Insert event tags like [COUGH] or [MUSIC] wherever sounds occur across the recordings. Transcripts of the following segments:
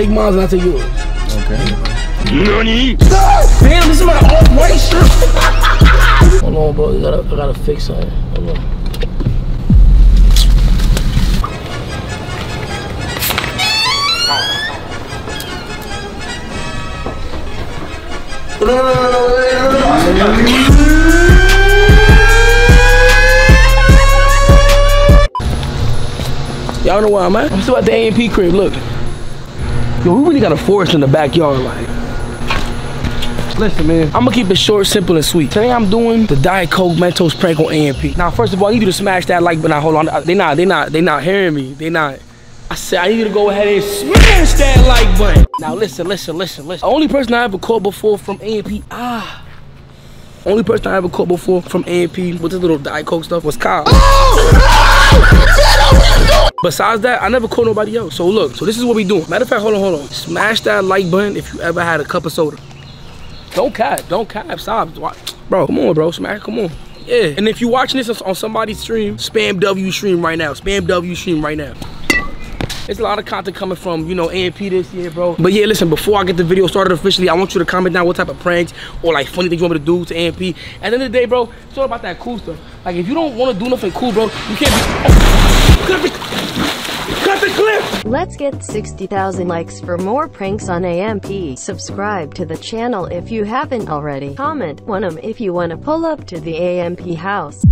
Take mine and I take yours. Okay. Nani? Damn, this is my old white shirt. [LAUGHS] Hold on, bro. I gotta, I gotta fix something. Hold on. Y'all know where I'm at? I'm still at the AMP crib, look. Yo, we really got a forest in the backyard, like. Listen, man, I'm gonna keep it short, simple, and sweet. Today I'm doing the Diet Coke Mentos prank on AMP. Now, first of all, I need you to smash that like button. Now, hold on. They not, they not, they not hearing me. They not. I said I need you to go ahead and smash that like button. Now, listen, listen, listen, listen. The only person I ever caught before from AMP, ah. Only person I ever caught before from AMP with this little Diet Coke stuff was Kai. [LAUGHS] Besides that, I never caught nobody else. So look, so this is what we doing. Matter of fact, hold on, hold on. Smash that like button if you ever had a cup of soda. Don't cap, don't cap, stop. Bro, come on, bro, smash, come on. Yeah, and if you're watching this on somebody's stream, spam W stream right now. Spam W stream right now. There's a lot of content coming from, you know, AMP this year, bro. But yeah, listen, before I get the video started officially, I want you to comment down what type of pranks or like funny things you want me to do to AMP. At the end of the day, bro, it's all about that cool stuff. Like if you don't want to do nothing cool, bro, you can't be. Cut the, cut the clip. Let's get 60,000 likes for more pranks on AMP. Subscribe to the channel if you haven't already. Comment one 'em if you wanna pull up to the AMP house.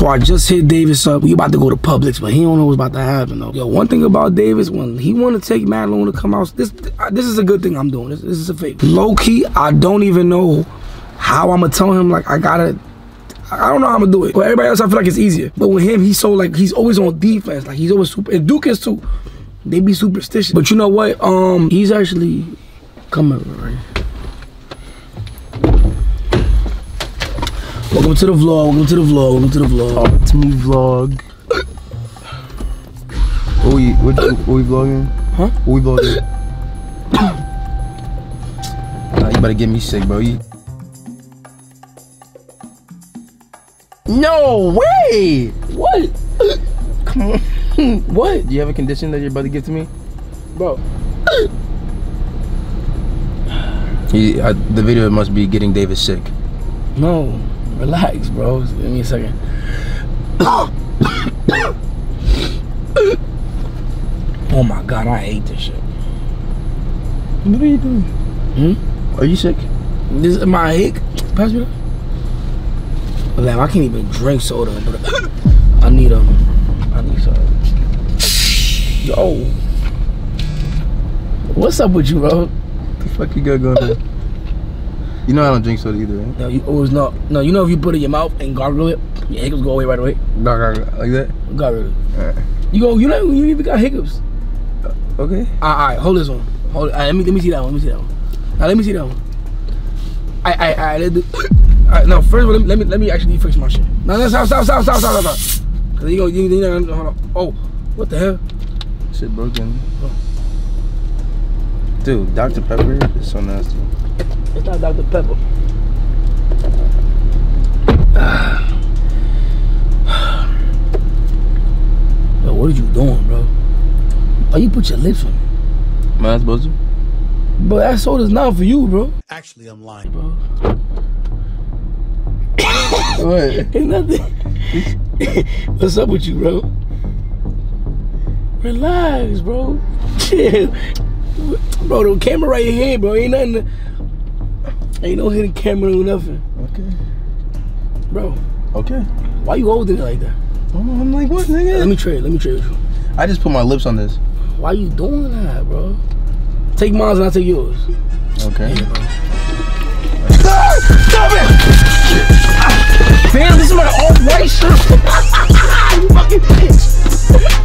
So I just hit Davis up. We about to go to Publix, but he don't know what's about to happen though. Yo, one thing about Davis, when he want to take Matt Long to come out, this this is a good thing I'm doing. This, this is a favor. Low key, I don't even know how I'm gonna tell him like I gotta. I don't know how I'm gonna do it. But everybody else, I feel like it's easier. But with him, he's so like he's always on defense. Like he's always super. And Duke is too. They be superstitious. But you know what? Um, he's actually coming right. Welcome to the vlog. Welcome to the vlog. Welcome to the vlog. Talk to me vlog. What we what, what we vlogging? Huh? What we vlogging? [COUGHS] nah, you better get me sick, bro. You... No way! What? [COUGHS] Come on. [COUGHS] What? Do you have a condition that you're about to give to me? Bro. He, uh, the video must be getting Davis sick. No. Relax, bro. Give me a second. [COUGHS] oh my god, I hate this shit. What are you doing? Hmm? Are you sick? This is my hick. Pass me that. Damn, I can't even drink soda. But [COUGHS] I need um, I need some. Yo, what's up with you, bro? What the fuck you got going on? You know I don't drink soda either, right? No, you always not. No, you know if you put it in your mouth and gargle it, your hiccups go away right away. Nah, nah, Like that? Gargle it. Alright. You go. You know you even got hiccups. Uh, okay. All right, hold this one. Hold it. All right, let me let me see that one. Let me see that one. Now let me see that one. I I I let do. All right, now first of all, let me, let me let me actually fix my shit. No, no, stop, stop, stop, stop, stop, stop. Cause you go, you, you, you, hold on. Oh, what the hell? Shit broken. Oh. Dude, Dr. Pepper is so nasty. It's not Dr. Pepper. Yo, what are you doing, bro? Oh, you put your lips on. Am I not supposed to? Bro, that soda's not for you, bro. Actually, I'm lying. Bro. [COUGHS] What? [LAUGHS] Ain't nothing. [LAUGHS] What's up with you, bro? Relax, bro. [LAUGHS] Chill. Bro, the camera right here, bro. Ain't nothing. Ain't no hidden camera or nothing. Okay. Bro, Okay. why you holding it like that? I'm like, what, nigga? Let me trade. Let me trade with you. I just put my lips on this. Why you doing that, bro? Take mine and I'll take yours. Okay. [LAUGHS] Stop it! Damn, this is my off-white shirt. [LAUGHS] you fucking bitch.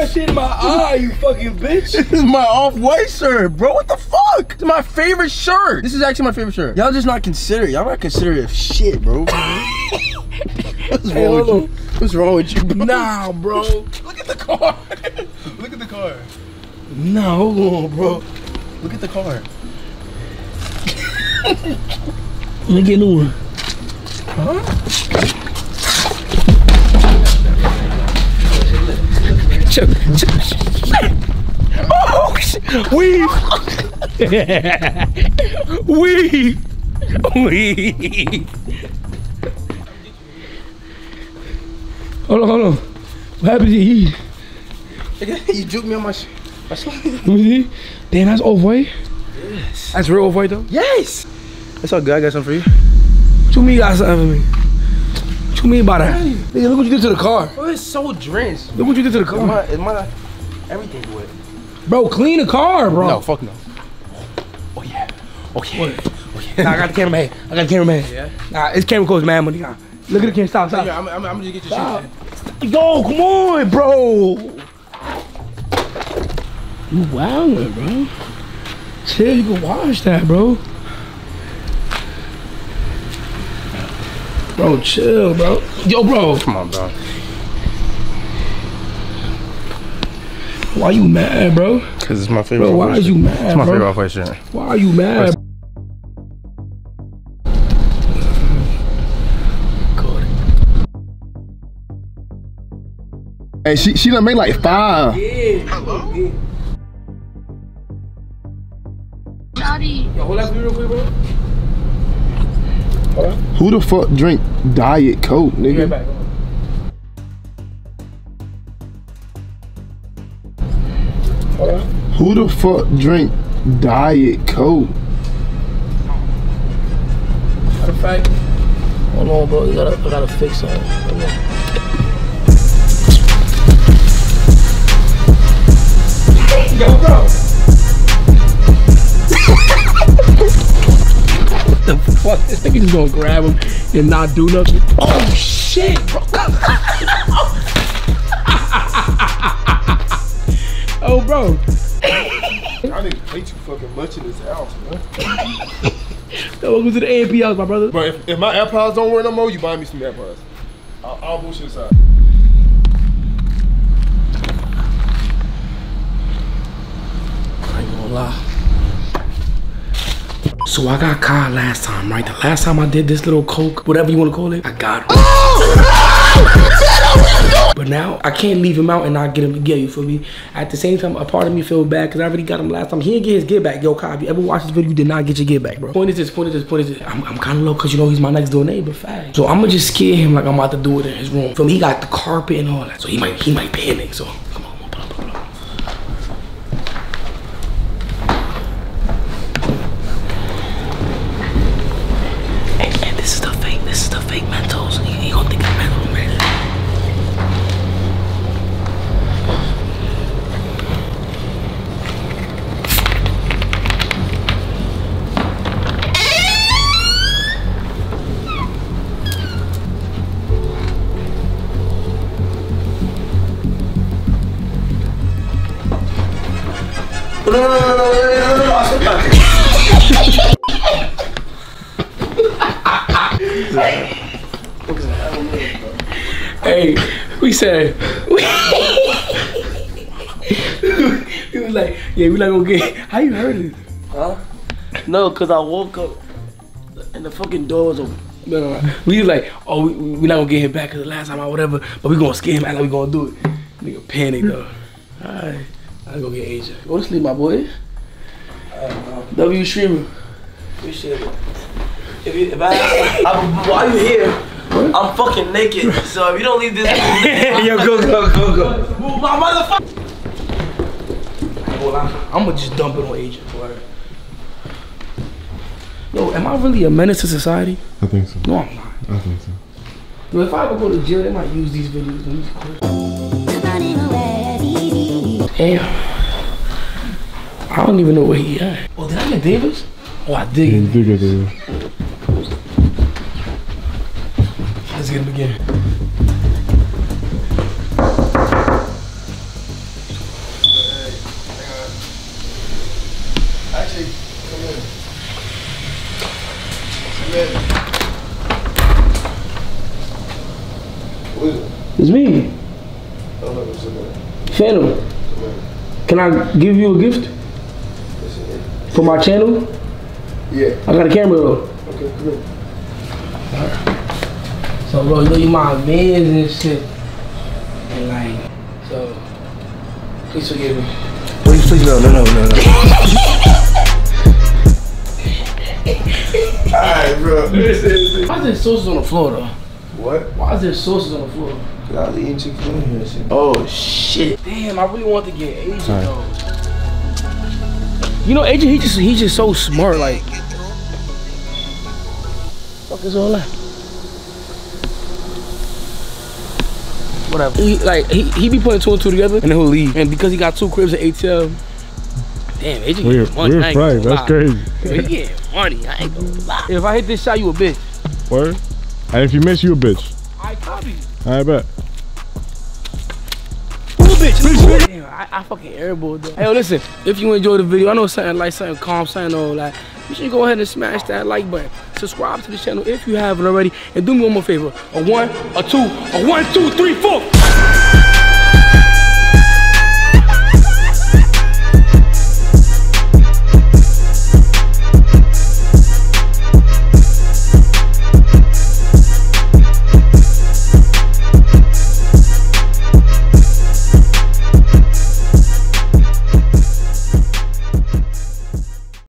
That shit in my eye, you fucking bitch. This is my off-white shirt, bro. What the fuck? It's my favorite shirt. This is actually my favorite shirt. Y'all just not consider it. Y'all not considerate of shit, bro. [LAUGHS] What's Hey, wrong with you? What's wrong with you, bro? Nah, bro. Look at the car. [LAUGHS] Look at the car. Nah, hold on, bro. Look at the car. Let me get a new one. Huh? Oh, shit. Weave. Weave. Weave. Hold on, hold on. What happened to you? you juke me on my sh my sh Let me see. Damn, that's off white. Yes. That's real off white though. Yes! That's all good. I got something for you. What you mean you got something for me? What you mean by that? Nigga, look what you did to the car. Oh, it's so drenched. Look what you did to the Is car. my, is my, everything's wet. Bro, clean the car, bro. No, fuck no. Oh yeah. Oh yeah. Oh yeah. Nah, I got the cameraman. I got the cameraman. Yeah? Nah, it's camera close, man. Money. Nah. Look at the camera. Stop, stop. I'm, I'm, I'm gonna get your Stop. shit. Yo, come on, bro. You wildin', bro. Chill, you can wash that, bro. Bro, chill, bro. Yo, bro. Come on, bro. Why you mad, bro? Cause it's my favorite. Bro, why off-white are you mad, It's my bro? favorite off-white. Why are you mad? Hey, she she done made like five. Yeah. Yo, hold that for me real quick, bro. Who the fuck drink Diet Coke, right nigga? back. Who the fuck drink Diet Coke? Matter of fact, hold on, bro. You gotta, I gotta fix something. Hold on. The fuck? This nigga just gonna grab him and not do nothing. Oh shit, bro. [LAUGHS] oh, bro. I didn't play too fucking much in this house, man. [LAUGHS] Yo, welcome to the house, my brother. Bro, if, if my AirPods don't work no more, you buy me some AirPods. I'll, I'll bullshit aside. I ain't gonna lie. So I got caught last time, right? The last time I did this little coke, whatever you wanna call it, I got him. Oh! [LAUGHS] but now I can't leave him out and not get him together, you feel me? At the same time, a part of me feel bad because I already got him last time. He didn't get his get back. Yo, Kai, if you ever watch this video, you did not get your get back, bro. Point is this, point is this, point is this. I'm, I'm kind of low because you know he's my next door neighbor, fact. So I'm gonna just scare him like I'm about to do it in his room. Feel me? He got the carpet and all that. So he might, he might panic. So Hey, we said we, [LAUGHS] we was like, yeah, we not gonna get. How you heard it? Huh? No, cause I woke up and the fucking door was open. No, no, no. We was like, oh, we, we not gonna get him back cause the last time or whatever, but we gonna scare him act like we gonna do it. Nigga panic though. Alright, I go get Asia. Go to sleep, my boy. Uh, w streamer. Appreciate it. If, you, if I, I, while you here, I'm fucking naked. So if you don't leave this, [LAUGHS] Yo, go, go, go, go. my motherfucker. Well, I'm, I'm gonna just dump it on Agent. Word. Yo, am I really a menace to society? I think so. No, I'm not. I think so. Yo, if I ever go to jail, they might use these videos. and these clips. Damn. I don't even know where he at. Oh, did I get Davis? Oh, I did. get do get it. Let's get him again. Actually, come in. Come in. What is it? It's me, I don't know what's in there. Fanum. Can I give you a gift What's in there? for my channel? Yeah. I got a camera though. Okay, come here. So bro, you know you my mans and shit. And like, so please forgive me. Please, please, no, no, no, no, no. [LAUGHS] Alright, bro. Why is there sauces on the floor though? What? Why is there sauces on the floor? Cause I was eating Chick-fil-A here. Shit. Oh shit. Damn, I really want to get Agent though. You know, Agent, he just he's just so smart, like fuck is all that? Whatever. He, like he, he be putting two and two together and then he'll leave. And because he got two cribs at ATL, damn, Agent We're, getting money. We're ain't gonna That's lie. crazy. He getting money. I ain't gonna lie. If I hit this shot, you a bitch. Word? And if you miss, you a bitch. I copy. I bet. A bitch? Damn, I, I fucking airballed though. Hey, yo, listen. If you enjoyed the video, I know something like something calm, something all like. You should go ahead and smash that like button. Subscribe to the channel if you haven't already, and do me one more favor: a one, a two, a one, two, three, four.